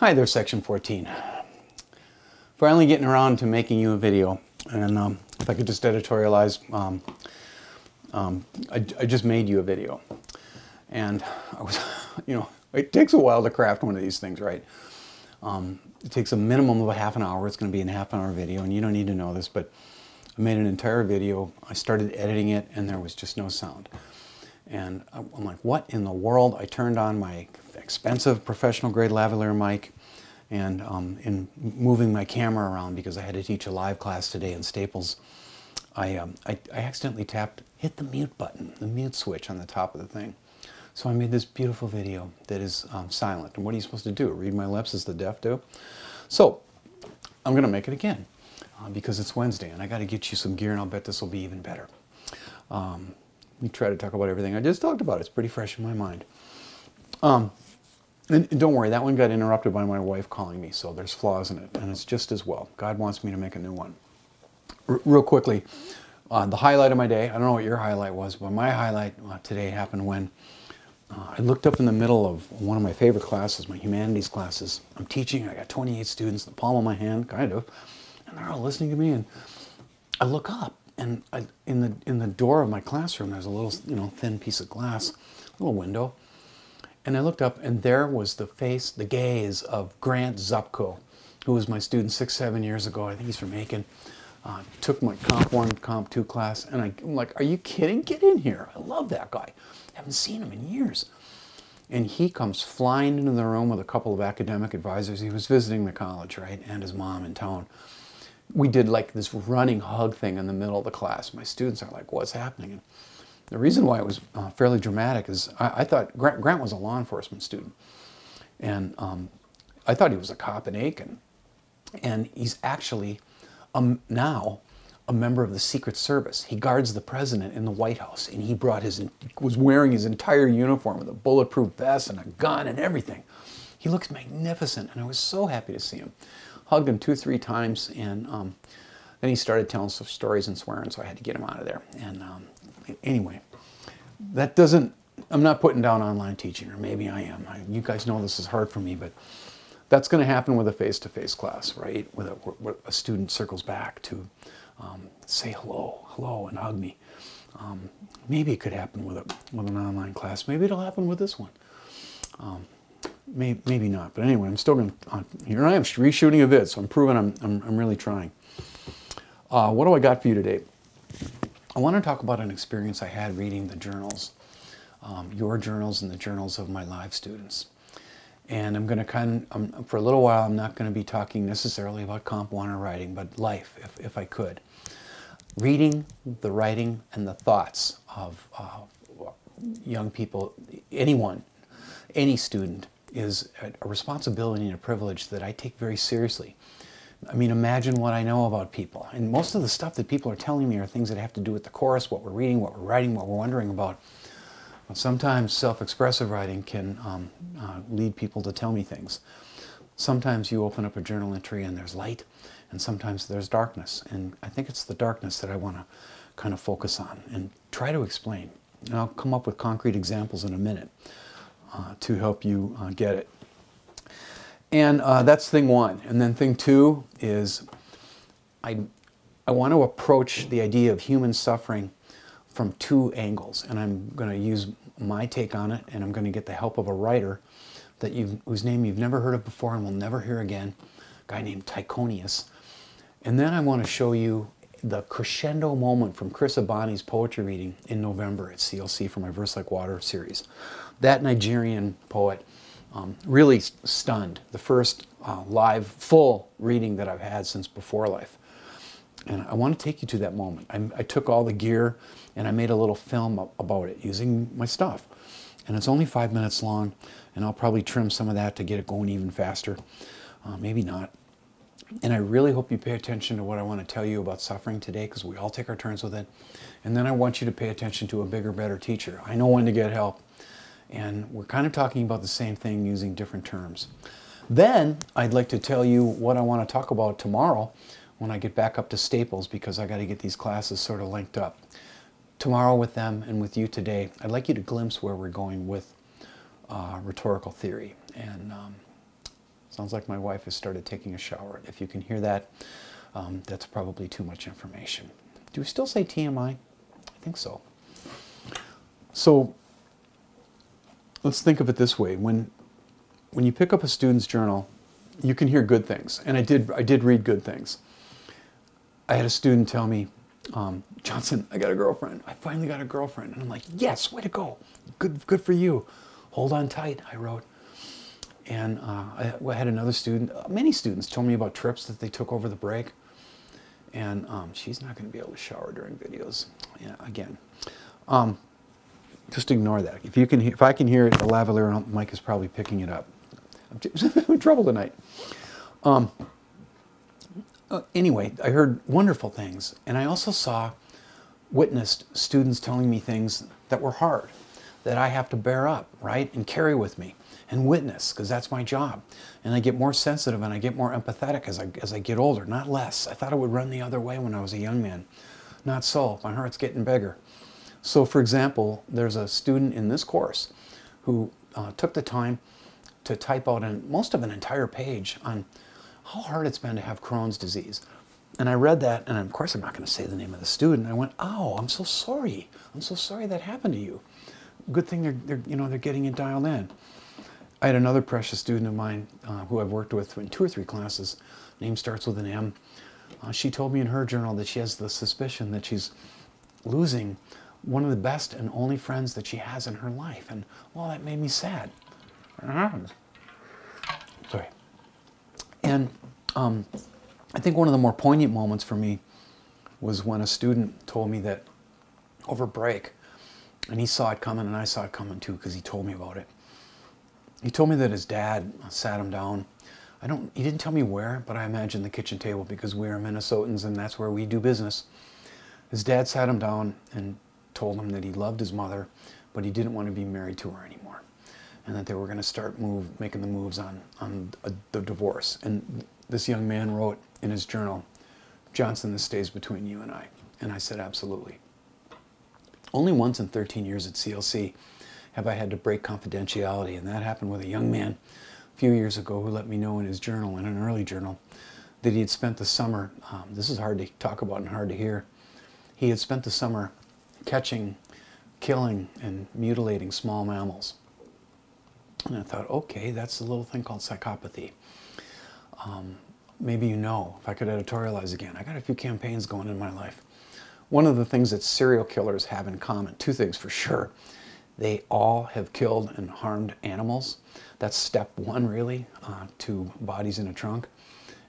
Hi there, Section 14. Finally getting around to making you a video. And um, if I could just editorialize, um, um, I, I, just made you a video. And I was, you know, it takes a while to craft one of these things, right? Um, it takes a minimum of a half an hour. It's going to be a half an hour video, and you don't need to know this, but I made an entire video. I started editing it, and there was just no sound. And I'm like, what in the world? I turned on my expensive professional grade lavalier mic and um, in moving my camera around because I had to teach a live class today in Staples, I, um, I, I, accidentally tapped, hit the mute button, the mute switch on the top of the thing. So I made this beautiful video that is um, silent. And what are you supposed to do? Read my lips as the deaf do? So I'm going to make it again uh, because it's Wednesday and I got to get you some gear and I'll bet this will be even better. Um, let me try to talk about everything I just talked about. It's pretty fresh in my mind. Um, and don't worry, that one got interrupted by my wife calling me, so there's flaws in it, and it's just as well. God wants me to make a new one. R real quickly, uh, the highlight of my day, I don't know what your highlight was, but my highlight uh, today happened when uh, I looked up in the middle of one of my favorite classes, my humanities classes. I'm teaching, I got 28 students, the palm of my hand, kind of, and they're all listening to me, and I look up, and I, in, the, in the door of my classroom, there's a little, you know, thin piece of glass, little window, and I looked up, and there was the face, the gaze of Grant Zupko, who was my student six, seven years ago. I think he's from Aitkin. Uh, took my Comp 1, Comp 2 class, and I, am like, are you kidding? Get in here. I love that guy. haven't seen him in years. And he comes flying into the room with a couple of academic advisors. He was visiting the college, right, and his mom in town. We did like this running hug thing in the middle of the class. My students are like, what's happening? The reason why it was uh, fairly dramatic is I, I thought Grant, Grant, was a law enforcement student. And um, I thought he was a cop in Aitkin. And he's actually um, now a member of the Secret Service. He guards the president in the White House. And he brought his, was wearing his entire uniform with a bulletproof vest and a gun and everything. He looks magnificent. And I was so happy to see him. Hugged him two, three times. And um, then he started telling some stories and swearing, so I had to get him out of there. And um, anyway, that doesn't, I'm not putting down online teaching, or maybe I am. I, you guys know this is hard for me, but that's going to happen with a face-to-face -face class, right? With a, where a student circles back to um, say hello, hello, and hug me. Um, maybe it could happen with, a, with an online class. Maybe it'll happen with this one. Um, maybe, maybe not. But anyway, I'm still going to, here I am reshooting a vid, so I'm proving I'm, I'm, I'm really trying. Uh, what do I got for you today? I want to talk about an experience I had reading the journals, um, your journals and the journals of my live students. And I'm going to kind of, um, for a little while, I'm not going to be talking necessarily about Comp 1 or writing, but life, if, if I could. Reading the writing and the thoughts of uh, young people, anyone, any student, is a responsibility and a privilege that I take very seriously. I mean, imagine what I know about people. And most of the stuff that people are telling me are things that have to do with the course, what we're reading, what we're writing, what we're wondering about. But sometimes self-expressive writing can um, uh, lead people to tell me things. Sometimes you open up a journal entry and there's light, and sometimes there's darkness. And I think it's the darkness that I want to kind of focus on and try to explain. And I'll come up with concrete examples in a minute uh, to help you uh, get it. And uh, that's thing one. And then thing two is I, I want to approach the idea of human suffering from two angles. And I'm going to use my take on it, and I'm going to get the help of a writer that you've, whose name you've never heard of before and will never hear again, a guy named Tychonius. And then I want to show you the crescendo moment from Chris Abani's poetry reading in November at CLC for my Verse Like Water series. That Nigerian poet um, really stunned. The first uh, live, full reading that I've had since before life. And I want to take you to that moment. I, I, took all the gear and I made a little film about it using my stuff. And it's only five minutes long, and I'll probably trim some of that to get it going even faster. Uh, maybe not. And I really hope you pay attention to what I want to tell you about suffering today because we all take our turns with it. And then I want you to pay attention to a bigger, better teacher. I know when to get help and we're kind of talking about the same thing using different terms. Then I'd like to tell you what I want to talk about tomorrow when I get back up to Staples because I got to get these classes sort of linked up. Tomorrow with them and with you today, I'd like you to glimpse where we're going with uh, rhetorical theory. And um, Sounds like my wife has started taking a shower. If you can hear that, um, that's probably too much information. Do we still say TMI? I think so. So let's think of it this way. When, when you pick up a student's journal, you can hear good things. And I did, I did read good things. I had a student tell me, um, Johnson, I got a girlfriend. I finally got a girlfriend. And I'm like, yes, way to go. Good, good for you. Hold on tight, I wrote. And uh, I, I, had another student, uh, many students told me about trips that they took over the break. And um, she's not going to be able to shower during videos. Yeah, again. Um, just ignore that. If you can, if I can hear it, the lavalier mic is probably picking it up. I'm in trouble tonight. Um, uh, anyway, I heard wonderful things, and I also saw, witnessed students telling me things that were hard, that I have to bear up, right, and carry with me, and witness, because that's my job. And I get more sensitive and I get more empathetic as I, as I get older, not less. I thought it would run the other way when I was a young man. Not so. My heart's getting bigger. So, for example, there's a student in this course who uh, took the time to type out an, most of an entire page on how hard it's been to have Crohn's disease. And I read that, and of course I'm not going to say the name of the student. I went, "Oh, I'm so sorry. I'm so sorry that happened to you. Good thing they're, they're you know they're getting it dialed in." I had another precious student of mine uh, who I've worked with in two or three classes. Name starts with an M. Uh, she told me in her journal that she has the suspicion that she's losing one of the best and only friends that she has in her life, and well, that made me sad. Sorry. And um, I think one of the more poignant moments for me was when a student told me that over break, and he saw it coming, and I saw it coming too because he told me about it. He told me that his dad sat him down. I don't. He didn't tell me where, but I imagine the kitchen table because we are Minnesotans and that's where we do business. His dad sat him down and told him that he loved his mother, but he didn't want to be married to her anymore and that they were going to start move, making the moves on, on a, the divorce. And this young man wrote in his journal, Johnson, this stays between you and I. And I said, absolutely. Only once in 13 years at CLC have I had to break confidentiality, and that happened with a young man a few years ago who let me know in his journal, in an early journal, that he had spent the summer, um, this is hard to talk about and hard to hear, he had spent the summer catching, killing, and mutilating small mammals. And I thought, okay, that's a little thing called psychopathy. Um, maybe you know, if I could editorialize again, I got a few campaigns going in my life. One of the things that serial killers have in common, two things for sure, they all have killed and harmed animals. That's step one, really, uh, to bodies in a trunk.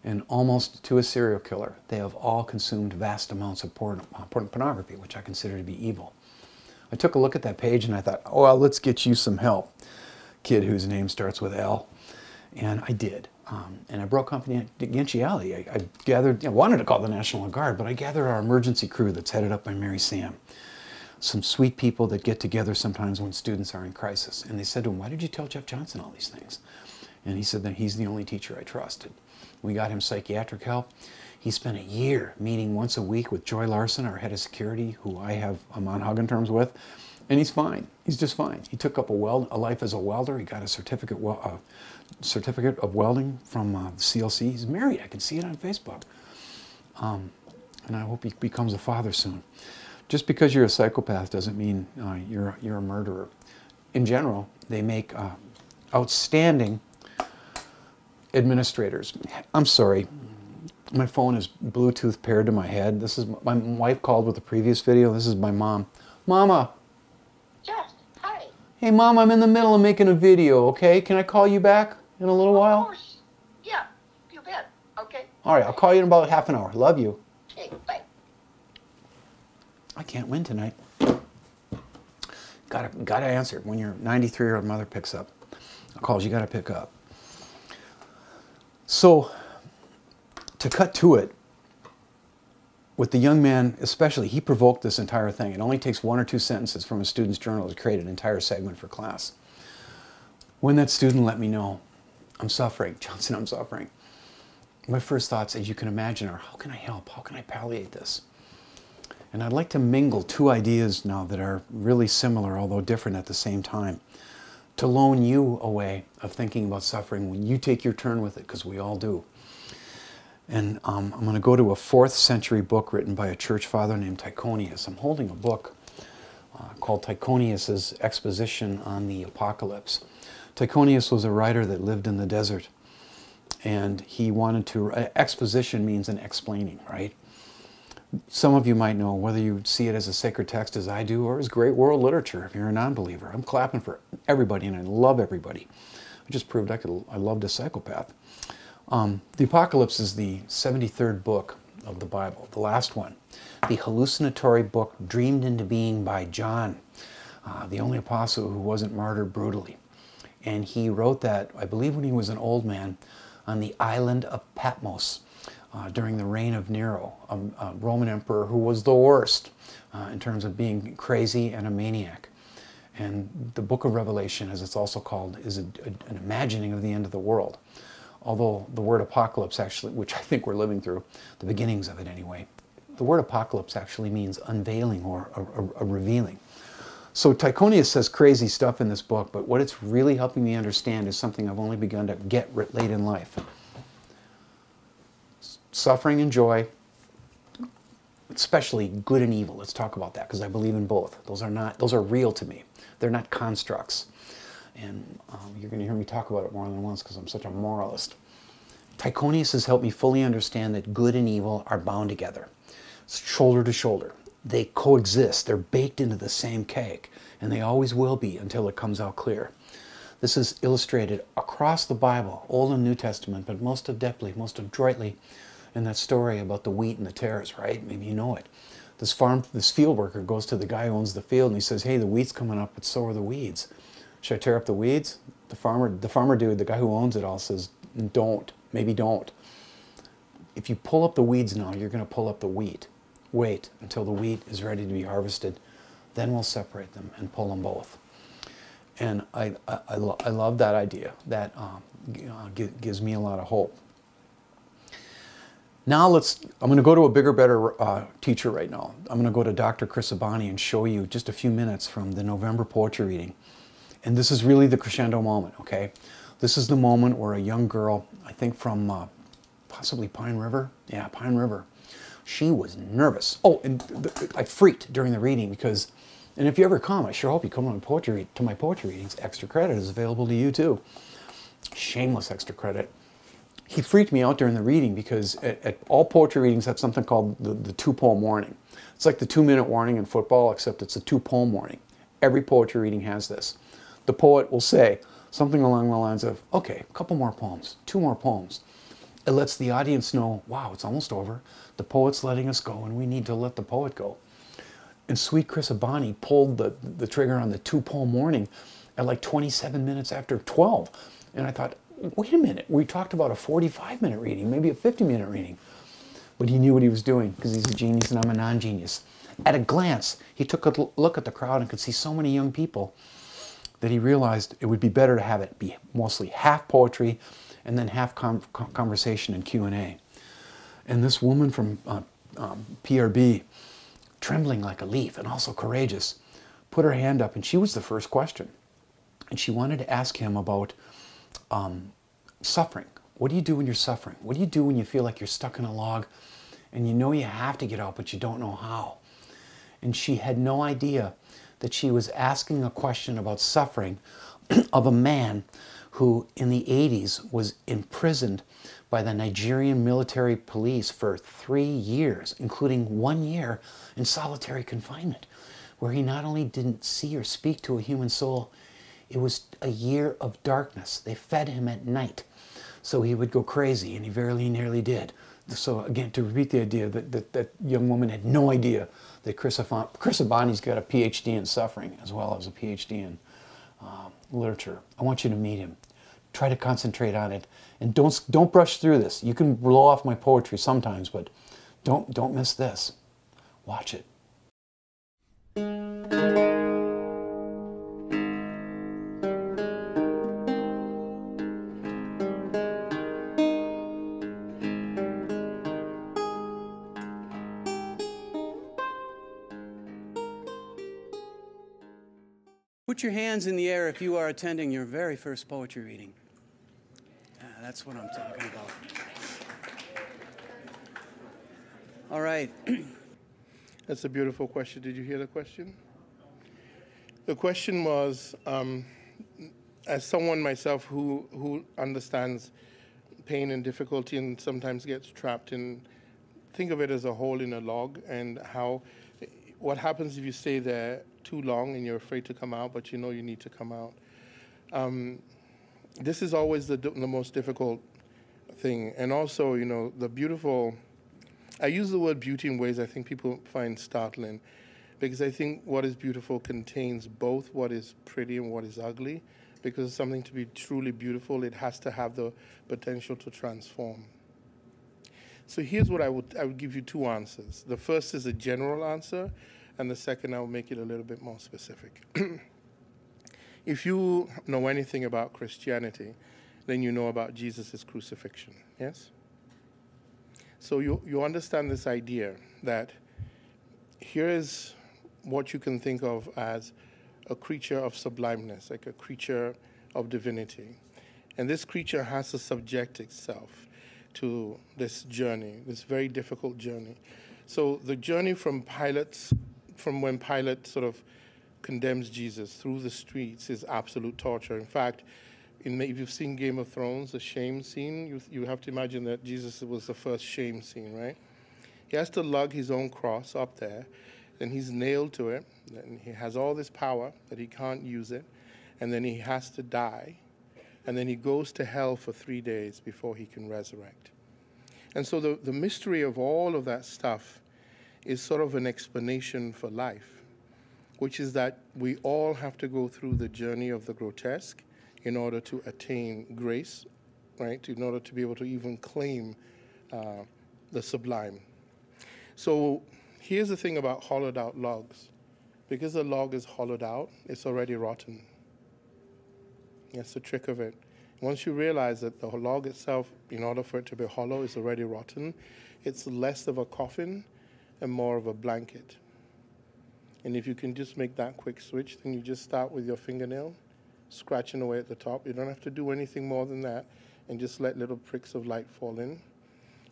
And almost to a serial killer, they have all consumed vast amounts of porn, uh, pornography, which I consider to be evil. I took a look at that page and I thought, oh, well, let's get you some help kid whose name starts with L. And I did. Um, and I broke confidentiality. I, I gathered, I wanted to call the National Guard, but I gathered our emergency crew that's headed up by Mary Sam. Some sweet people that get together sometimes when students are in crisis. And they said to him, Why did you tell Jeff Johnson all these things? And he said that he's the only teacher I trusted. We got him psychiatric help. He spent a year meeting once a week with Joy Larson, our head of security, who I have, I'm on terms with and he's fine. He's just fine. He took up a weld, a life as a welder. He got a certificate, uh, certificate of welding from uh, CLC. He's married. I can see it on Facebook. Um, and I hope he becomes a father soon. Just because you're a psychopath doesn't mean uh, you're you're a murderer. In general, they make uh, outstanding administrators. I'm sorry. My phone is Bluetooth paired to my head. This is my wife called with the previous video. This is my mom. Mama, Just hi. Hey, Mom, I'm in the middle of making a video, okay? Can I call you back in a little of while? Of course. Yeah, you bet. Okay. All right, I'll call you in about half an hour. Love you. Okay, bye. I can't win tonight. Gotta, gotta answer when your 93 year old mother picks up. Calls, you gotta pick up. So, to cut to it, with the young man, especially, he provoked this entire thing. It only takes one or two sentences from a student's journal to create an entire segment for class. When that student let me know, I'm suffering, Johnson, I'm suffering, my first thoughts, as you can imagine, are how can I help? How can I palliate this? And I'd like to mingle two ideas now that are really similar, although different at the same time. To loan you a way of thinking about suffering when you take your turn with it, because we all do. And um, I'm going to go to a fourth century book written by a church father named Tychonius. I'm holding a book uh, called Tychonius's Exposition on the Apocalypse. Tychonius was a writer that lived in the desert, and he wanted to. Uh, exposition means an explaining, right? Some of you might know whether you see it as a sacred text as I do or as great world literature if you're a non believer. I'm clapping for everybody and I love everybody. I just proved I, could, I loved a psychopath. Um, the Apocalypse is the 73rd book of the Bible, the last one. The hallucinatory book dreamed into being by John, uh, the only apostle who wasn't martyred brutally. And he wrote that, I believe, when he was an old man on the island of Patmos uh, during the reign of Nero, a, a, Roman emperor who was the worst uh, in terms of being crazy and a maniac. And the book of Revelation, as it's also called, is a, a, an imagining of the end of the world. Although the word apocalypse actually, which I think we're living through, the beginnings of it anyway, the word apocalypse actually means unveiling or a, revealing. So Tychonius says crazy stuff in this book, but what it's really helping me understand is something I've only begun to get late in life suffering and joy, especially good and evil. Let's talk about that because I believe in both. Those are not those are real to me. They're not constructs. And um, you're going to hear me talk about it more than once because I'm such a moralist. Tychonius has helped me fully understand that good and evil are bound together, shoulder to shoulder. They coexist. They're baked into the same cake, and they always will be until it comes out clear. This is illustrated across the Bible, Old and New Testament, but most adeptly, most adroitly in that story about the wheat and the tares, right? Maybe you know it. This farm, this field worker goes to the guy who owns the field and he says, "Hey, the wheat's coming up, but so are the weeds. Should I tear up the weeds?" The farmer, the farmer dude, the guy who owns it all says, "Don't. Maybe don't. If you pull up the weeds now, you're going to pull up the wheat. Wait until the wheat is ready to be harvested, then we'll separate them and pull them both." And I, I, I, lo I love that idea. That um, uh, gives me a lot of hope. Now let's, I'm going to go to a bigger, better uh, teacher right now. I'm going to go to Dr. Chris Abani and show you just a few minutes from the November poetry reading. And this is really the crescendo moment, okay? This is the moment where a young girl, I think from uh, possibly Pine River, yeah, Pine River, she was nervous. Oh, and I freaked during the reading because, and if you ever come, I sure hope you come to my poetry, to my poetry readings. Extra credit is available to you too. Shameless extra credit he freaked me out during the reading because at, at all poetry readings have something called the, the two poem warning. It's like the two minute warning in football, except it's a two poem warning. Every poetry reading has this. The poet will say something along the lines of, okay, a couple more poems, two more poems. It lets the audience know, wow, it's almost over. The poet's letting us go, and we need to let the poet go. And sweet Chris Abani pulled the, the trigger on the two poem warning at like 27 minutes after 12. And I thought, wait a minute, we talked about a 45 minute reading, maybe a 50 minute reading. But he knew what he was doing because he's a genius and I'm a non genius. At a glance, he took a look at the crowd and could see so many young people that he realized it would be better to have it be mostly half poetry and then half conversation and Q&A. And this woman from uh, um, PRB, trembling like a leaf and also courageous, put her hand up and she was the first question. And she wanted to ask him about um, suffering. What do you do when you're suffering? What do you do when you feel like you're stuck in a log and you know you have to get out, but you don't know how? And she had no idea that she was asking a question about suffering of a man who, in the 80s, was imprisoned by the Nigerian military police for three years, including one year in solitary confinement, where he not only didn't see or speak to a human soul, it was a year of darkness. They fed him at night. So he would go crazy, and he very nearly did. So again, to repeat the idea that that, that young woman had no idea that Chris, Chris Abani's got a PhD in suffering as well as a PhD in uh, literature. I want you to meet him. Try to concentrate on it, and don't don't brush through this. You can blow off my poetry sometimes, but don't don't miss this. Watch it. Hands in the air if you are attending your very first poetry reading. Yeah, that's what I'm talking about. All right. That's a beautiful question. Did you hear the question? The question was, um, as someone myself who who understands pain and difficulty and sometimes gets trapped in, think of it as a hole in a log and how, what happens if you stay there too long and you're afraid to come out, but you know you need to come out. Um, this is always the the most difficult thing, and also you know the beautiful. I use the word beauty in ways I think people find startling because I think what is beautiful contains both what is pretty and what is ugly. Because something to be truly beautiful, it has to have the potential to transform. So here's what I would I would give you two answers. The first is a general answer, and the second I will make it a little bit more specific. if you know anything about Christianity, then you know about Jesus' crucifixion. Yes? So you, you understand this idea that here is what you can think of as a creature of sublimeness, like a creature of divinity. And this creature has to subject itself to this journey, this very difficult journey. So the journey from Pilate's, from when Pilate sort of condemns Jesus through the streets is absolute torture. In fact, in, if you've seen Game of Thrones, the shame scene, you, you have to imagine that Jesus was the first shame scene, right? He has to lug his own cross up there, and he's nailed to it, and he has all this power that he can't use it, and then he has to die, and then he goes to hell for three days before he can resurrect. And so the, the mystery of all of that stuff is sort of an explanation for life, which is that we all have to go through the journey of the grotesque in order to attain grace, right? In order to be able to even claim uh, the sublime. So here's the thing about hollowed out logs. Because the log is hollowed out, it's already rotten. That's the trick of it. Once you realize that the log itself, in order for it to be hollow, is already rotten, it's less of a coffin and more of a blanket. And if you can just make that quick switch, then you just start with your fingernail scratching away at the top. You don't have to do anything more than that and just let little pricks of light fall in.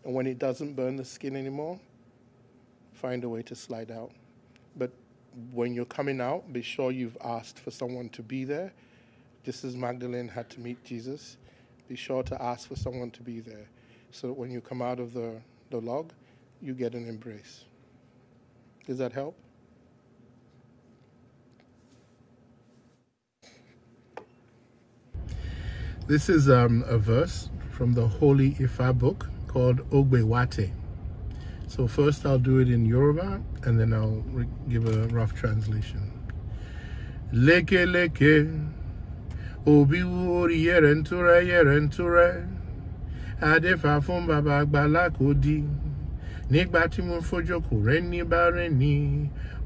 And when it doesn't burn the skin anymore, find a way to slide out. But when you're coming out, be sure you've asked for someone to be there. Just as Magdalene had to meet Jesus, be sure to ask for someone to be there so that when you come out of the, the log, you get an embrace. Does that help? This is um, a verse from the Holy Ifa book called Ogbewate. So first I'll do it in Yoruba and then I'll give a rough translation. Leke leke obi ori yerenture yerenture adefa fún baba àgbàlá kò di nígbà tí mo fojókòó rẹ ní bá rẹ ní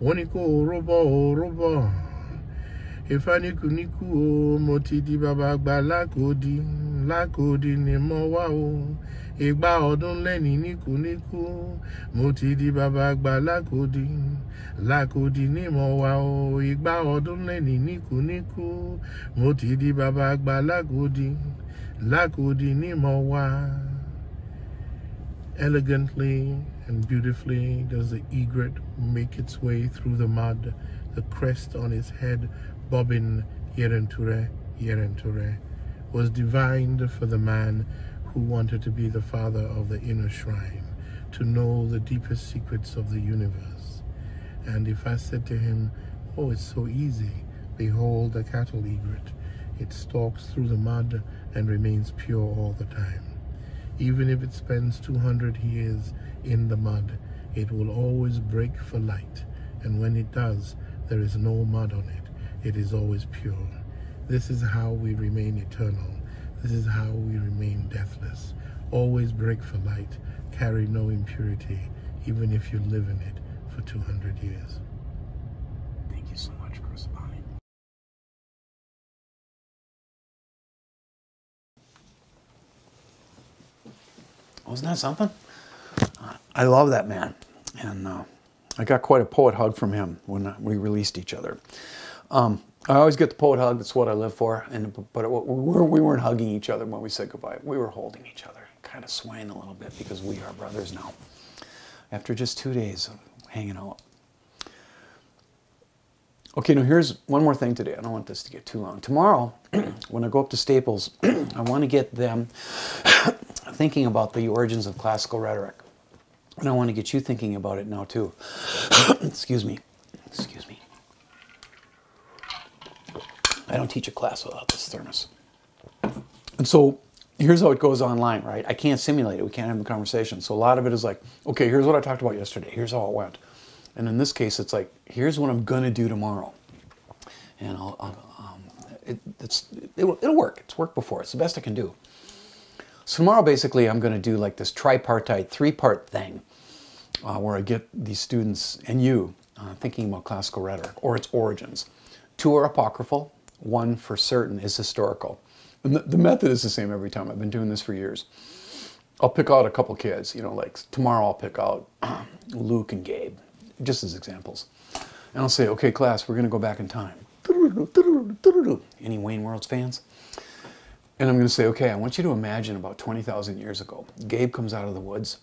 wọn ni kò rúbọ rúbọ. Ìfanikuniku o mo ti di baba àgbà lákòdì lákòdì ni mo wá o. Ìgbà ọdún lẹ́ni níkùníkù mo ti di baba àgbà lákòdì lákòdì ni mo wá o. Ìgbà ọdún lẹ́ni níkùníkù mo ti di baba àgbà lákòdì lákòdì ni mo wá. Elegantly and beautifully does the egret make its way through the mud, the crest on its head bobbing Yerenture, Yerenture, was divined for the man who wanted to be the father of the inner shrine, to know the deepest secrets of the universe. And if I said to him, Oh, it's so easy, behold the cattle egret. It stalks through the mud and remains pure all the time. Even if it spends 200 years in the mud, it will always break for light. And when it does, there is no mud on it. It is always pure. This is how we remain eternal. This is how we remain deathless. Always break for light. Carry no impurity, even if you live in it for 200 years. Thank you so much, Chris Abani. Wasn't that something? I love that man. And uh, I got quite a poet hug from him when we released each other. Um, I always get the poet hug. That's what I live for. And but we weren't, we weren't hugging each other when we said goodbye. We were holding each other, kind of swaying a little bit because we are brothers now. After just two days of hanging out. Okay, now here's one more thing today. I don't want this to get too long. Tomorrow, when I go up to Staples, I want to get them thinking about the origins of classical rhetoric. And I want to get you thinking about it now too. Excuse me. Excuse me. I don't teach a class without this thermos. And so here's how it goes online, right? I can't simulate it. We can't have the conversation. So a lot of it is like, okay, here's what I talked about yesterday. Here's how it went. And in this case, it's like, here's what I'm going to do tomorrow. And I'll, I'll um, it, it's, it'll, it'll work. It's worked before. It's the best I can do. So tomorrow, basically, I'm going to do like this tripartite, three-part thing uh, where I get these students and you uh, thinking about classical rhetoric or its origins. Two are apocryphal, one for certain is historical. And the, the method is the same every time. I've been doing this for years. I'll pick out a couple kids, you know, like tomorrow I'll pick out Luke and Gabe, just as examples. And I'll say, okay, class, we're going to go back in time. Any Wayne Worlds fans? And I'm going to say, okay, I want you to imagine about 20,000 years ago. Gabe comes out of the woods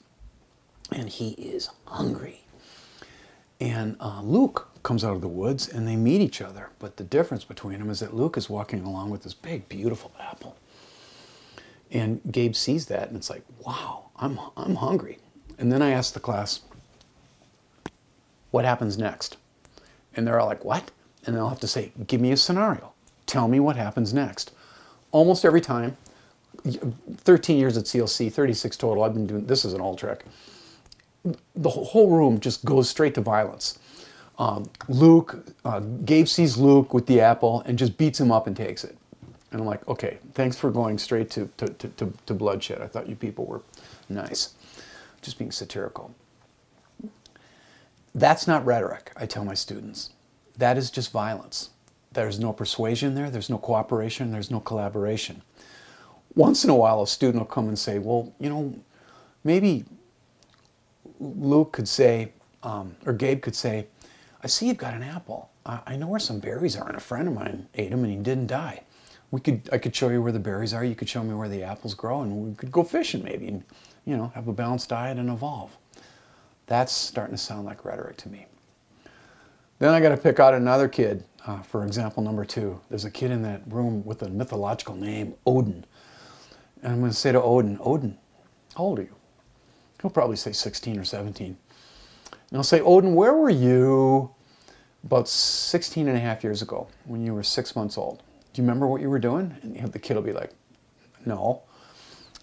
and he is hungry. And uh, Luke comes out of the woods and they meet each other. But the difference between them is that Luke is walking along with this big, beautiful apple. And Gabe sees that and it's like, wow, I'm, I'm hungry. And then I ask the class, what happens next? And they're all like, what? And I'll have to say, give me a scenario. Tell me what happens next. Almost every time, 13 years at CLC, 36 total, I've been doing, this is an all-trick The whole room just goes straight to violence um, Luke, uh, Gabe sees Luke with the apple and just beats him up and takes it. And I'm like, okay, thanks for going straight to, to, to, to, to bloodshed. I thought you people were nice. Just being satirical. That's not rhetoric, I tell my students. That is just violence. There's no persuasion there, there's no cooperation, there's no collaboration. Once in a while, a student will come and say, well, you know, maybe Luke could say, um, or Gabe could say, I see you've got an apple. I know where some berries are, and a friend of mine ate them and he didn't die. We could, I could show you where the berries are. You could show me where the apples grow, and we could go fishing maybe, and you know, have a balanced diet and evolve. That's starting to sound like rhetoric to me. Then I got to pick out another kid. Uh, for example, number two. There's a kid in that room with a mythological name, Odin. And I'm going to say to Odin, Odin, how old are you? He'll probably say 16 or 17. And I'll say, Odin, where were you about 16 and a half years ago when you were six months old? Do you remember what you were doing? And the kid will be like, no.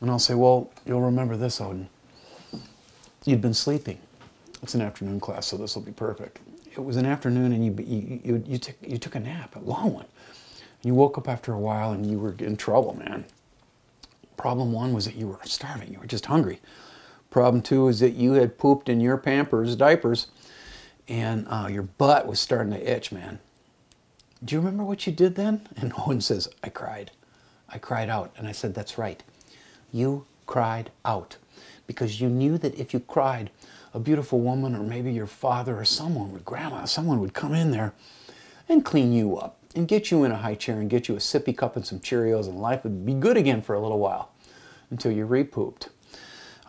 And I'll say, well, you'll remember this, Odin. You'd been sleeping. It's an afternoon class, so this will be perfect. It was an afternoon and you, you, you, you, took, you took a nap, a long one. You woke up after a while and you were in trouble, man. Problem one was that you were starving. You were just hungry. Problem two is that you had pooped in your Pampers diapers and uh, your butt was starting to itch, man. Do you remember what you did then? And Owen says, I cried. I cried out. And I said, That's right. You cried out because you knew that if you cried, a beautiful woman or maybe your father or someone or grandma, someone would come in there and clean you up and get you in a high chair and get you a sippy cup and some Cheerios and life would be good again for a little while until you repooped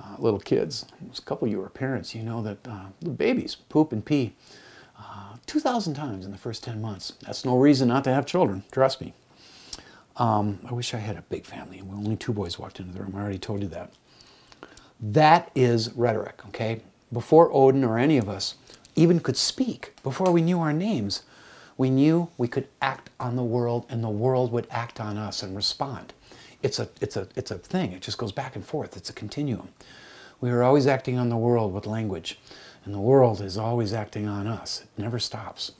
uh, little kids, a couple of you are parents, you know that uh, babies poop and pee uh, 2,000 times in the first 10 months. That's no reason not to have children, trust me. Um, I wish I had a big family and only two boys walked into the room. I already told you that. That is rhetoric, okay? Before Odin or any of us even could speak, before we knew our names, we knew we could act on the world and the world would act on us and respond it's a, it's, a, it's a thing. It just goes back and forth. It's a continuum. We are always acting on the world with language, and the world is always acting on us. It never stops.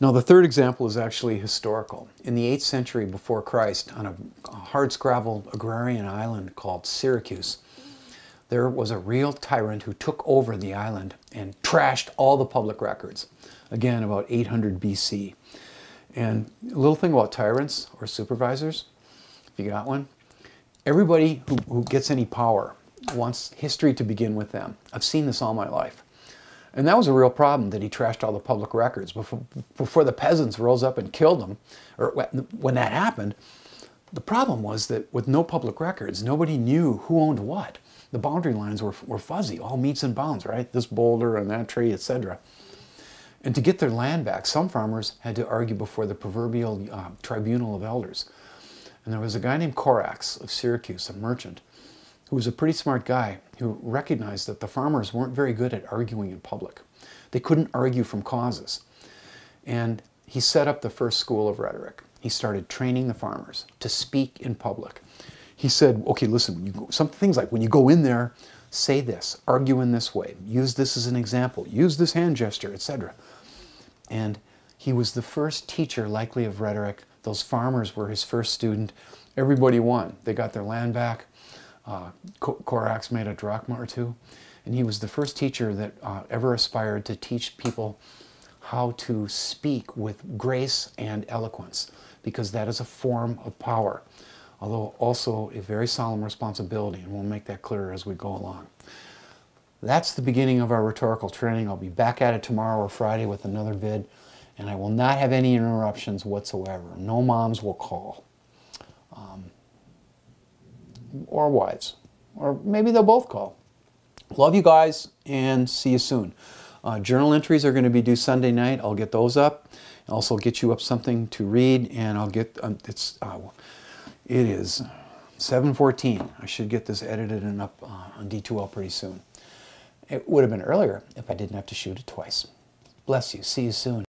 Now, the third example is actually historical. In the 8th century before Christ, on a hard-scrabbled agrarian island called Syracuse, there was a real tyrant who took over the island and trashed all the public records. Again, about 800 BC. And a little thing about tyrants or supervisors, if you got one. Everybody who, who gets any power wants history to begin with them. I've seen this all my life. And that was a real problem that he trashed all the public records before, before the peasants rose up and killed him. Or when that happened, the problem was that with no public records, nobody knew who owned what. The boundary lines were, were fuzzy, all metes and bounds, right? This boulder and that tree, etc. And to get their land back, some farmers had to argue before the proverbial uh, tribunal of elders. And there was a guy named Corax of Syracuse, a merchant, who was a pretty smart guy who recognized that the farmers weren't very good at arguing in public. They couldn't argue from causes. And he set up the first school of rhetoric. He started training the farmers to speak in public. He said, okay, listen, when you go, some things like when you go in there, say this, argue in this way, use this as an example, use this hand gesture, etc. And he was the first teacher, likely of rhetoric. Those farmers were his first student. Everybody won. They got their land back. Uh, Corax made a drachma or two. And he was the first teacher that uh, ever aspired to teach people how to speak with grace and eloquence, because that is a form of power, although also a very solemn responsibility, and we'll make that clearer as we go along. That's the beginning of our rhetorical training. I'll be back at it tomorrow or Friday with another vid, and I will not have any interruptions whatsoever. No moms will call. Um, or wives. Or maybe they'll both call. Love you guys, and see you soon. Uh, journal entries are going to be due Sunday night. I'll get those up. I'll also get you up something to read, and I'll get um, it's uh, it is 7:14. I should get this edited and up uh, on D2L pretty soon. It would have been earlier if I didn't have to shoot it twice. Bless you. See you soon.